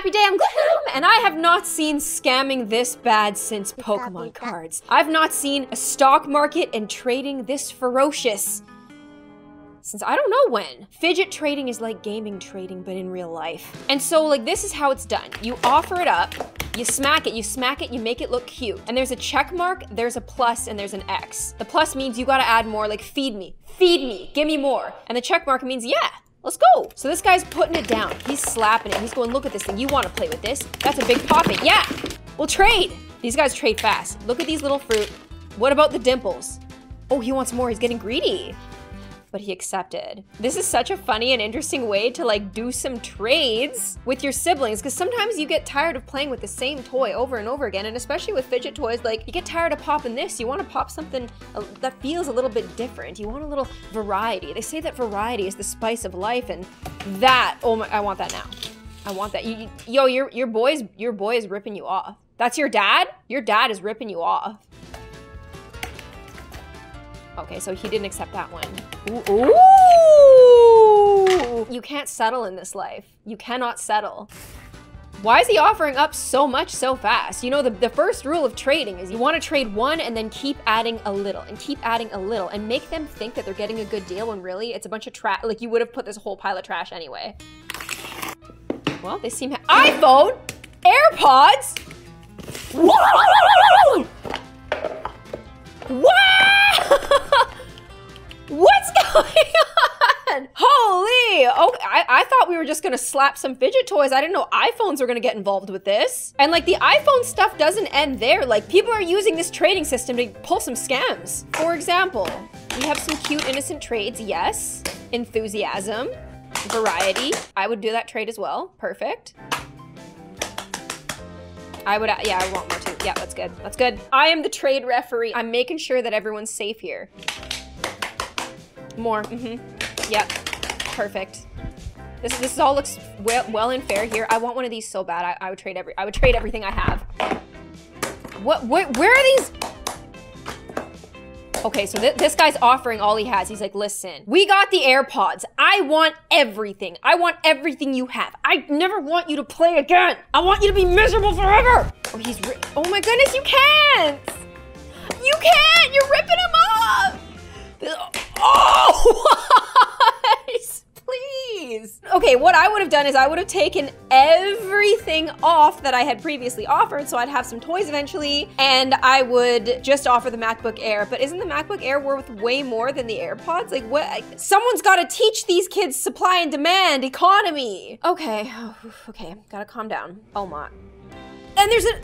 happy day. I'm and I have not seen scamming this bad since Pokemon cards. I've not seen a stock market and trading this ferocious since I don't know when. Fidget trading is like gaming trading, but in real life. And so like this is how it's done. You offer it up, you smack it, you smack it, you make it look cute. And there's a check mark, there's a plus, and there's an X. The plus means you gotta add more, like feed me, feed me, give me more. And the check mark means yeah, Let's go. So this guy's putting it down. He's slapping it. He's going, look at this thing. You want to play with this? That's a big poppet. Yeah, we'll trade. These guys trade fast. Look at these little fruit. What about the dimples? Oh, he wants more. He's getting greedy but he accepted. This is such a funny and interesting way to like do some trades with your siblings because sometimes you get tired of playing with the same toy over and over again and especially with fidget toys like you get tired of popping this you want to pop something uh, that feels a little bit different you want a little variety. They say that variety is the spice of life and that oh my I want that now. I want that. You, you yo your your boy's your boy is ripping you off. That's your dad? Your dad is ripping you off Okay, so he didn't accept that one. Ooh, Ooh! You can't settle in this life. You cannot settle. Why is he offering up so much so fast? You know, the, the first rule of trading is you want to trade one and then keep adding a little and keep adding a little and make them think that they're getting a good deal when really it's a bunch of trash. Like you would have put this whole pile of trash anyway. Well, they seem iPhone, AirPods. What? What's going on? Holy! Oh, I, I thought we were just gonna slap some fidget toys. I didn't know iPhones were gonna get involved with this. And like the iPhone stuff doesn't end there. Like people are using this trading system to pull some scams. For example, we have some cute innocent trades, yes. Enthusiasm, variety. I would do that trade as well. Perfect. I would, yeah, I want more too. Yeah, that's good. That's good. I am the trade referee. I'm making sure that everyone's safe here. More, mm-hmm. Yep, perfect. This, this all looks well, well and fair here. I want one of these so bad. I, I would trade every, I would trade everything I have. What, what, where are these? Okay, so th this guy's offering all he has. He's like, listen, we got the AirPods. I want everything. I want everything you have. I never want you to play again. I want you to be miserable forever. Oh, he's, oh my goodness, you can't. You can't, you're ripping him off. Oh, please. Okay, what I would have done is I would have taken everything off that I had previously offered, so I'd have some toys eventually, and I would just offer the MacBook Air. But isn't the MacBook Air worth way more than the AirPods? Like, what? Someone's got to teach these kids supply and demand economy. Okay, okay, gotta calm down. Oh my. And there's a,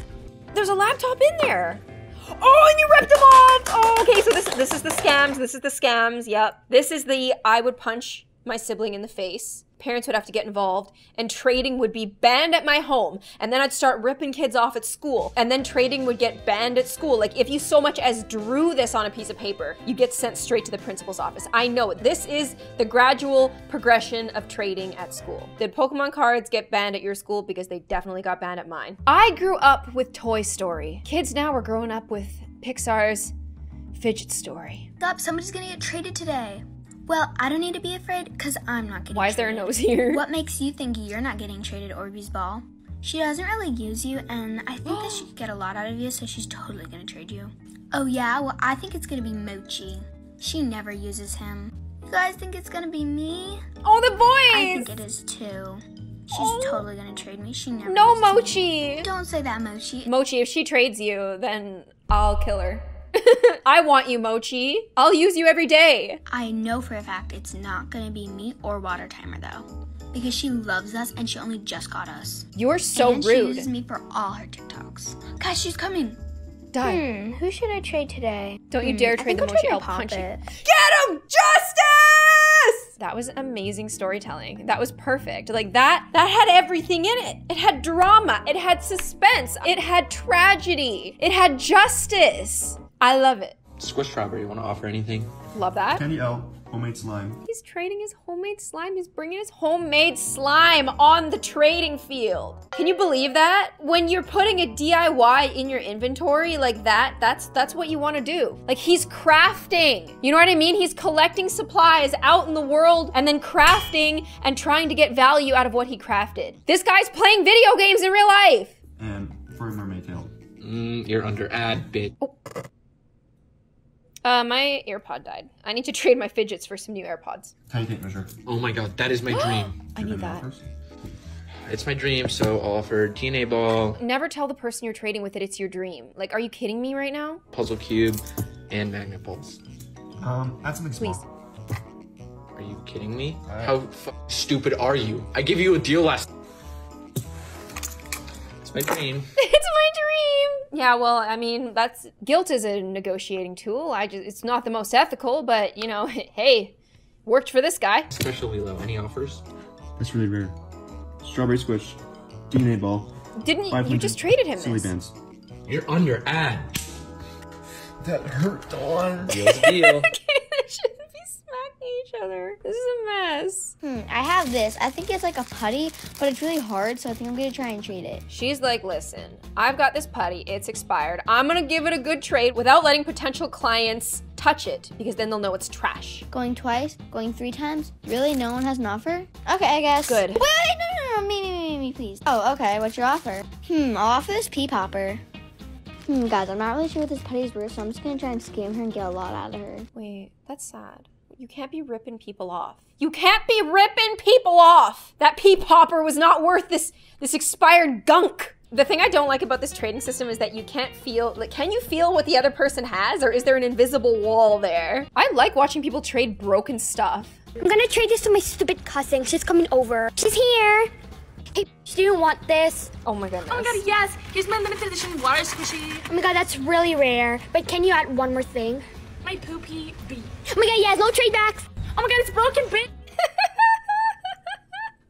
there's a laptop in there. Oh, and you ripped them off! Oh, okay, so this this is the scams. This is the scams. Yep. This is the I would punch my sibling in the face. Parents would have to get involved, and trading would be banned at my home. And then I'd start ripping kids off at school, and then trading would get banned at school. Like, if you so much as drew this on a piece of paper, you get sent straight to the principal's office. I know it. This is the gradual progression of trading at school. Did Pokemon cards get banned at your school? Because they definitely got banned at mine. I grew up with Toy Story. Kids now are growing up with Pixar's Fidget Story. Stop, somebody's gonna get traded today. Well, I don't need to be afraid because I'm not getting Why is there a nose here? What makes you think you're not getting traded Orbeez ball? She doesn't really use you, and I think that she could get a lot out of you, so she's totally gonna trade you. Oh yeah, well I think it's gonna be Mochi. She never uses him. You guys think it's gonna be me? Oh, the voice! I think it is too. She's oh. totally gonna trade me. She never. No, Mochi. Me. Don't say that, Mochi. Mochi, if she trades you, then I'll kill her. I want you, Mochi. I'll use you every day. I know for a fact it's not gonna be me or Water Timer though. Because she loves us and she only just got us. You're so and rude. She uses me for all her TikToks. Guys, she's coming. Die. Hmm, who should I trade today? Don't hmm, you dare trade the Mochi. I'll punch it. Get him! Justice! That was amazing storytelling. That was perfect. Like that, that had everything in it. It had drama. It had suspense. It had tragedy. It had justice. I love it. Squish Strawberry, you want to offer anything? Love that. Candy out. Homemade slime. He's trading his homemade slime. He's bringing his homemade slime on the trading field. Can you believe that? When you're putting a DIY in your inventory like that, that's that's what you want to do. Like he's crafting. You know what I mean? He's collecting supplies out in the world and then crafting and trying to get value out of what he crafted. This guy's playing video games in real life. And for a mermaid tail. Mm, you're under ad bit. Uh, my AirPod died. I need to trade my fidgets for some new AirPods. Tiny tape measure. Oh my god, that is my dream. I need that. It's my dream, so I'll offer DNA ball, Never tell the person you're trading with that it's your dream. Like, are you kidding me right now? puzzle cube, and magnet pulse. Um, add something small. Please. Are you kidding me? Alright. How f- stupid are you? I gave you a deal last. It's my dream. it's my dream. Yeah, well, I mean, that's guilt is a negotiating tool. I just it's not the most ethical, but you know, hey, worked for this guy. Especially low. Any offers? That's really rare. Strawberry squish. DNA ball. Didn't you, you just traded him Silly this? bands. You're under ad. That hurt, Dawn. Deal's a deal. they shouldn't be smacking each other. This is a mess. Hmm, I have this. I think it's like a putty, but it's really hard, so I think I'm gonna try and trade it. She's like, listen, I've got this putty. It's expired. I'm gonna give it a good trade without letting potential clients touch it because then they'll know it's trash. Going twice, going three times. Really, no one has an offer? Okay, I guess. Good. Wait, wait, no, no, no, me, me, me, me, please. Oh, okay. What's your offer? Hmm, I'll offer this pea popper. Hmm, guys, I'm not really sure what this putty is worth, so I'm just gonna try and scam her and get a lot out of her. Wait, that's sad. You can't be ripping people off. You can't be ripping people off. That pea popper was not worth this this expired gunk. The thing I don't like about this trading system is that you can't feel like can you feel what the other person has or is there an invisible wall there? I like watching people trade broken stuff. I'm gonna trade this to my stupid cousin. She's coming over. She's here. Hey, do you want this? Oh my goodness. Oh my god, yes! Here's my limited edition water squishy. Oh my god, that's really rare. But can you add one more thing? My poopy bee. Oh my god, yes, no trade backs. Oh my god, it's broken bit.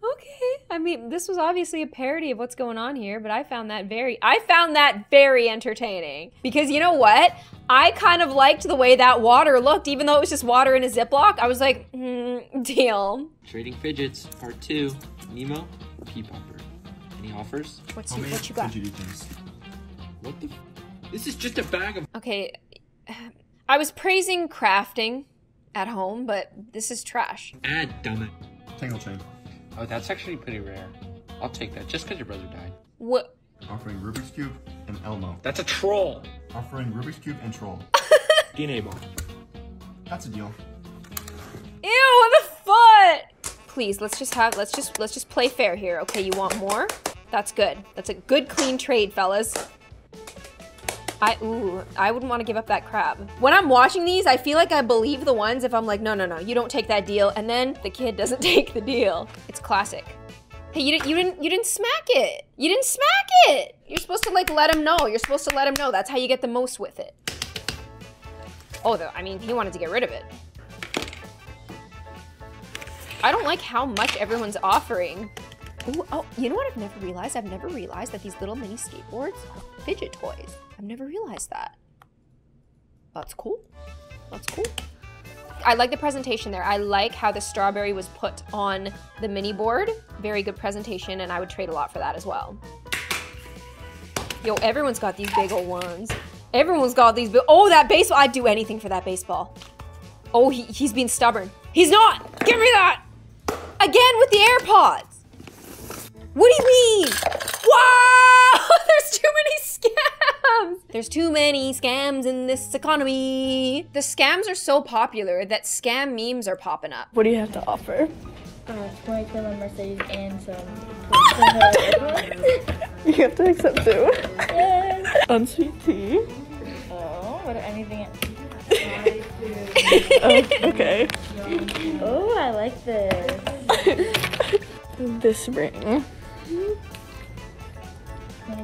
Okay. I mean, this was obviously a parody of what's going on here, but I found that very I found that very entertaining. Because you know what? I kind of liked the way that water looked, even though it was just water in a Ziploc. I was like, mm, deal. Trading fidgets, part two. Nemo, pea popper. Any offers? What's you, what you got? fidgety. What the? F- this is just a bag of. Okay. I was praising crafting at home, but this is trash. Ah, Ad, dumb Tangle chain. Oh, that's actually pretty rare. I'll take that just because your brother died. What? Offering Rubik's Cube and Elmo. That's a troll. Offering Rubik's Cube and Troll. DNA ball. That's a deal. Ew, the foot! Please, let's just have let's just let's just play fair here. Okay, you want more? That's good. That's a good clean trade, fellas. I ooh, I wouldn't want to give up that crab. When I'm watching these, I feel like I believe the ones if I'm like, no, no, no, you don't take that deal, and then the kid doesn't take the deal. It's classic. Hey, you didn't, you didn't, you didn't smack it. You didn't smack it. You're supposed to like let him know. You're supposed to let him know. That's how you get the most with it. Oh, though, I mean, he wanted to get rid of it. I don't like how much everyone's offering. Ooh, oh, you know what I've never realized? I've never realized that these little mini skateboards are fidget toys. I've never realized that. That's cool. That's cool. I like the presentation there. I like how the strawberry was put on the mini board. Very good presentation, and I would trade a lot for that as well. Yo, everyone's got these big old ones. Everyone's got these big. Oh, that baseball! I'd do anything for that baseball. Oh, he, he's being stubborn. He's not! Give me that! Again with the AirPods! What do you mean? Wow! There's too many scams! There's too many scams in this economy. The scams are so popular that scam memes are popping up. What do you have to offer? Uh, 20 for my Mercedes and some. You have to accept two. yes. Unsweet tea. Oh, what anything? Oh, okay. Oh, I like this. This ring.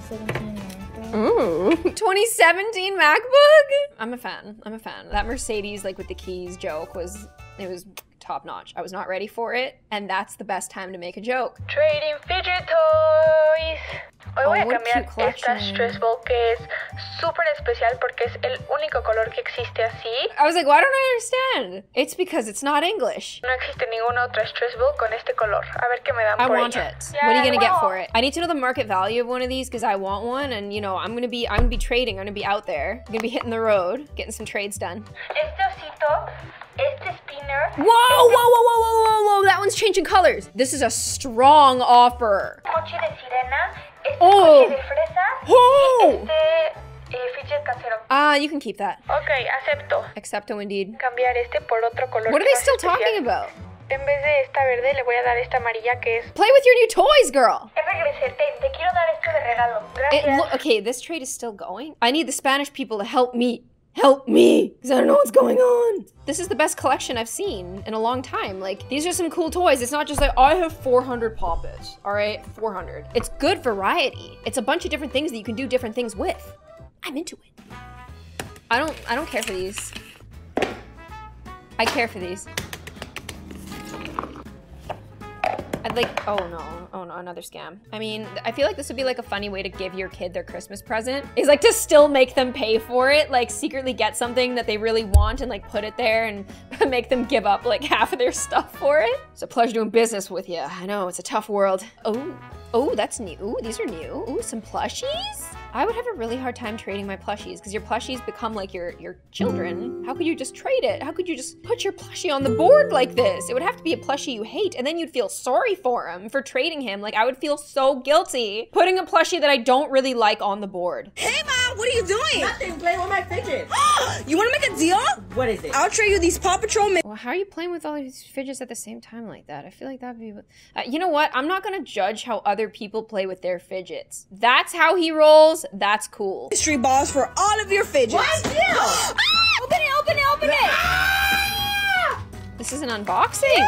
2017 Mazda. Ooh. 2017 MacBook? I'm a fan. I'm a fan. That Mercedes, like with the keys joke, was it was top notch. I was not ready for it, and that's the best time to make a joke. Trading fidget toys. Oh, Oye, voy what a cambiar collection. estas tres porque es súper especial porque es el único color que existe así. I was like, why don't I understand? It's because it's not English. No existe ninguna otra stress ball con este color. A ver qué me dan I por want ella. it. What are you gonna get for it? I need to know the market value of one of these because I want one, and you know, I'm gonna be I'm gonna be trading. I'm gonna be out there. I'm gonna be hitting the road, getting some trades done. Este osito, este spinner, Whoa, whoa, whoa, whoa, whoa, whoa, whoa! One's changing colors. This is a strong offer. mochi de sirena, este Oh. mochi de fresa, Oh! este fidget casero. Ah, you can keep that. Ok, acepto. Accepto indeed. Cambiar este por otro color. What are they still talking about? En vez de esta verde le voy a dar esta amarilla que es... Play with your new toys, girl. Ya regresé, te, te quiero dar esto de regalo. It, look, okay, this trade is still going. I need the Spanish people to help me. Help me! Because I don't know what's going on. This is the best collection I've seen in a long time. Like, these are some cool toys. It's not just like, I have 400 poppets. All right, 400. It's good variety. It's a bunch of different things that you can do different things with. I'm into it. I don't, I don't care for these. I care for these. I'd like, oh no, oh no, another scam. I mean, I feel like this would be like a funny way to give your kid their Christmas present. Is like to still make them pay for it, like secretly get something that they really want and like put it there and make them give up like half of their stuff for it. It's a pleasure doing business with you. I know, it's a tough world. Oh, oh, that's new. Ooh, these are new. Ooh, some plushies? I would have a really hard time trading my plushies because your plushies become like your your children. How could you just trade it? How could you just put your plushie on the board like this? It would have to be a plushie you hate, and then you'd feel sorry for him for trading him. Like I would feel so guilty putting a plushie that I don't really like on the board. Hey, Mom, what are you doing? Nothing, playing with my fidget. you want to make a deal? What is it? I'll trade you these Paw Patrol. Mi- Well, how are you playing with all these fidgets at the same time like that? I feel like that'd be. Uh, you know what? I'm not gonna judge how other people play with their fidgets. That's how he rolls. That's cool. Mystery balls for all of your fidgets. What deal? Ah! Open it, open it, open it. This is an unboxing.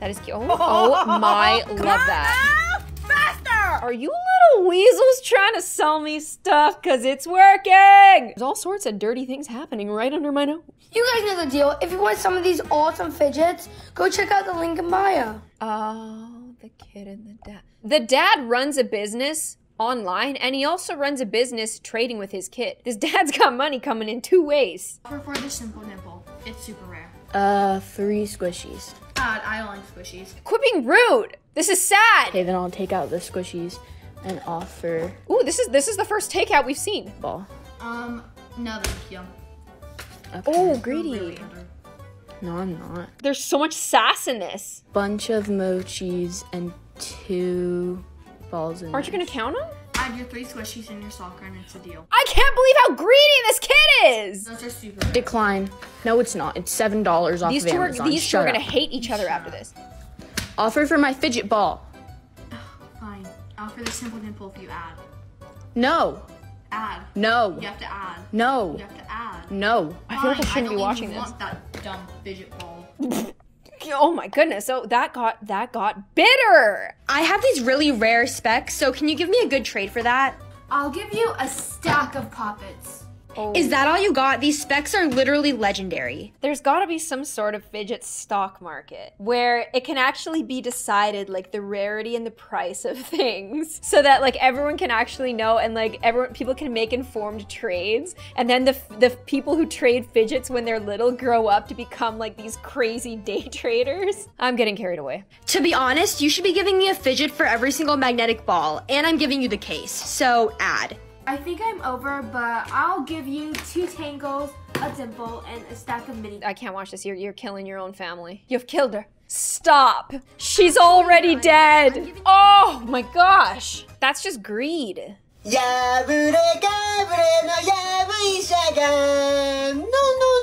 That is cute. Oh, oh my, love that. Ah, faster. Are you little weasels trying to sell me stuff? Cause it's working! There's all sorts of dirty things happening right under my nose. You guys know the deal. If you want some of these awesome fidgets, go check out the link in bio. Oh, the kid and the dad. The dad runs a business online and he also runs a business trading with his kid. This dad's got money coming in two ways. For, for the simple nipple, it's super rare. Uh, three squishies. God, I don't like squishies. Quit being rude! This is sad! Okay, then I'll take out the squishies and offer Ooh, this is this is the first takeout we've seen. ball. Um, no, thank you. Okay. Oh, greedy. No, I'm not. There's so much sass in this. Bunch of mochis and two balls in Aren't you gonna count them? I have your three squishies and your soccer, and it's a deal. I can't believe how greedy this kid is! Those are super. Decline. No, it's not. It's seven dollars off These of two are Amazon. these two Shut are gonna hate each other after this. Offer for my fidget ball. For the simple nipple if you add. No. Add. No. You have to add. No. You have to add. No. I feel like I shouldn't be don't watching this. Want that dumb fidget ball. Oh my goodness! So that got that got bitter. I have these really rare specs, so can you give me a good trade for that? I'll give you a stack of poppets. Oh. Is that all you got? These specs are literally legendary. There's got to be some sort of fidget stock market where it can actually be decided like the rarity and the price of things so that like everyone can actually know and like everyone people can make informed trades and then the the people who trade fidgets when they're little grow up to become like these crazy day traders. I'm getting carried away. To be honest, you should be giving me a fidget for every single magnetic ball, and I'm giving you the case, so add. I think I'm over, but I'll give you two tangles, a dimple, and a stack of mini- I can't watch this. You're, you're killing your own family. You've killed her. Stop. She's already dead. Oh my gosh. That's just greed. No, no,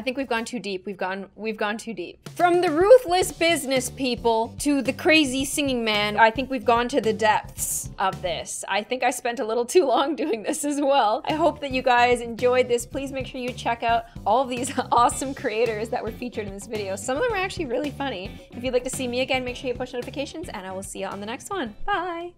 I think we've gone too deep. We've gone we've gone too deep. From the ruthless business people to the crazy singing man, I think we've gone to the depths of this. I think I spent a little too long doing this as well. I hope that you guys enjoyed this. Please make sure you check out all of these awesome creators that were featured in this video. Some of them are actually really funny. If you'd like to see me again, make sure you push notifications and I will see you on the next one. Bye.